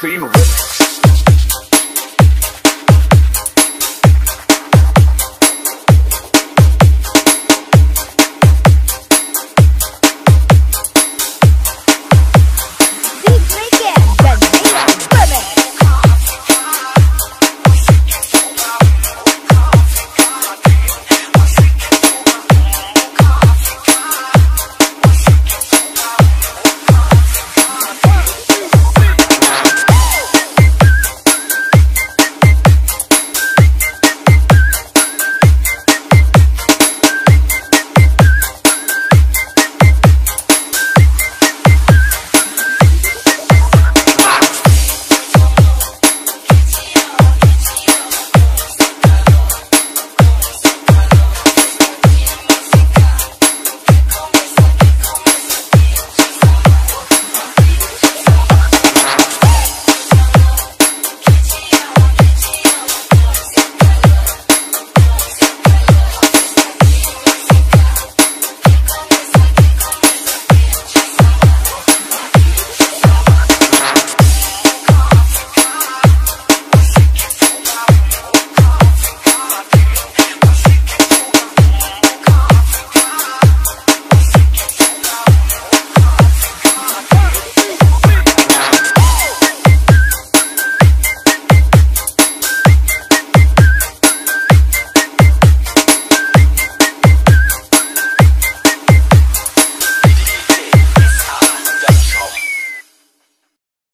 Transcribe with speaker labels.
Speaker 1: seen